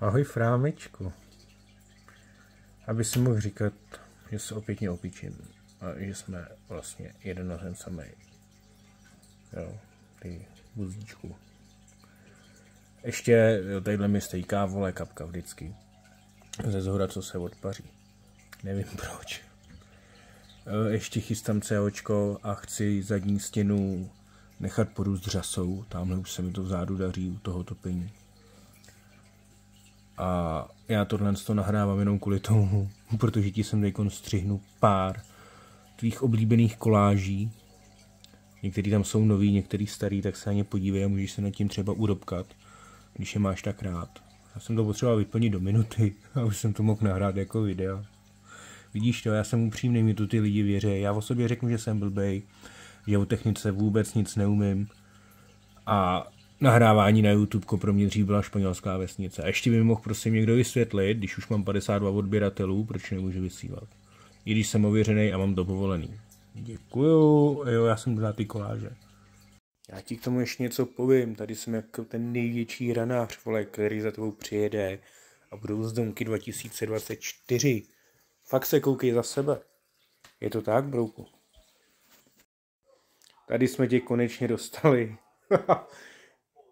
Ahoj frámečku. Aby si mohl říkat, že se opětně opičím a že jsme vlastně ten samý. Jo, ty buzíčku. Ještě tadyhle mi stejká vole kapka vždycky. Ze zhora, co se odpaří. Nevím proč. Ještě chystám COčko a chci zadní stěnu nechat porůst řasou. Tamhle už se mi to vzadu daří u toho topení. A já tohle to nahrávám jenom kvůli tomu, protože ti jsem teď střihnu pár tvých oblíbených koláží. Některý tam jsou nový, některý starý, tak se na ně podívej a můžeš se nad tím třeba urobkat, když je máš tak rád. Já jsem to potřeboval vyplnit do minuty a už jsem to mohl nahrát jako video. Vidíš to, já jsem upřímný, mi tu ty lidi věří. Já o sobě řeknu, že jsem blbej, že o technice vůbec nic neumím. A nahrávání na YouTube pro mě dřív byla španělská vesnice. A ještě by mi mohl prosím někdo vysvětlit, když už mám 52 odběratelů, proč nemůžu vysílat. I když jsem ověřený a mám to povolený. Děkuju, jo, já jsem dal ty koláže. Já ti k tomu ještě něco povím, tady jsem jako ten největší ranář, vole, který za tebou přijede a budou z domky 2024. Fakt se koukej za sebe. Je to tak, brouku? Tady jsme tě konečně dostali.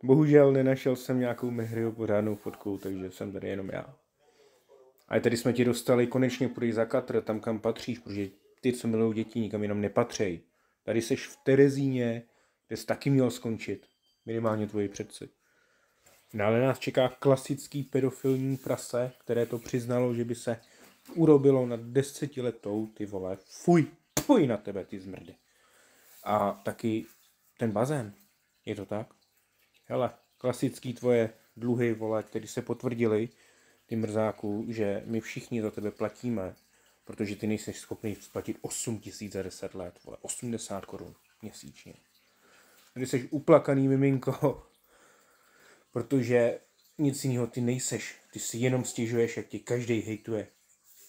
Bohužel nenašel jsem nějakou Mehryho pořádnou fotku, takže jsem tady jenom já. A tady jsme ti dostali, konečně půjdeš za katr, tam kam patříš, protože ty, co milují děti, nikam jenom nepatřej. Tady seš v Terezíně, kde jsi taky měl skončit. Minimálně tvoji předci. Dále nás čeká klasický pedofilní prase, které to přiznalo, že by se urobilo na desetiletou, ty vole. Fuj, fuj na tebe, ty zmrdy. A taky ten bazén. Je to tak? Hele, klasický tvoje dluhy, vole, které se potvrdily, ty mrzáku, že my všichni za tebe platíme, protože ty nejsi schopný splatit 8 tisíc za 10 let, vole, 80 korun měsíčně. Ty jsi uplakaný miminko, protože nic jiného ty nejseš. Ty si jenom stěžuješ, jak ti každý hejtuje.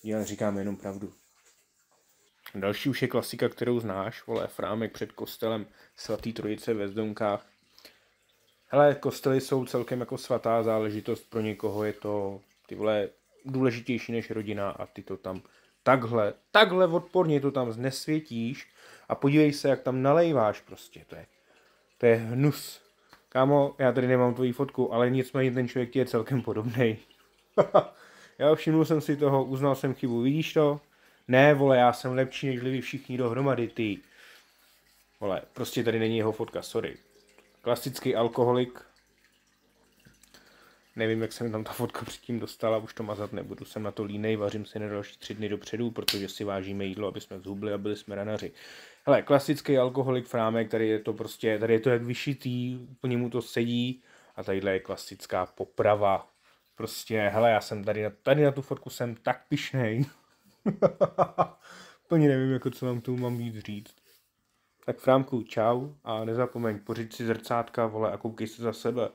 Já říkám jenom pravdu. Další už je klasika, kterou znáš, vole, frámek před kostelem svatý trojice ve Zdonkách. Hele, kostely jsou celkem jako svatá záležitost, pro někoho je to, ty vole, důležitější než rodina a ty to tam takhle, takhle odporně to tam znesvětíš a podívej se, jak tam nalejváš prostě, to je, to je hnus. Kámo, já tady nemám tvoji fotku, ale nicméně ten člověk ti je celkem podobný. já všimnul jsem si toho, uznal jsem chybu, vidíš to? Ne, vole, já jsem lepší než vy všichni dohromady, ty. Vole, prostě tady není jeho fotka, sorry. Klasický alkoholik. Nevím, jak se mi tam ta fotka předtím dostala, už to mazat nebudu. Jsem na to línej, vařím si na další tři dny dopředu, protože si vážíme jídlo, aby jsme zhubli a byli jsme ranaři. Hele, klasický alkoholik frámek, tady je to prostě, tady je to jak vyšitý, úplně mu to sedí a tadyhle je klasická poprava. Prostě, hele, já jsem tady, tady na tu fotku jsem tak pišnej. Úplně nevím, jako co vám tu mám víc říct. Tak Frámku, čau a nezapomeň, pořiď si zrcátka, vole, a koukej se za sebe.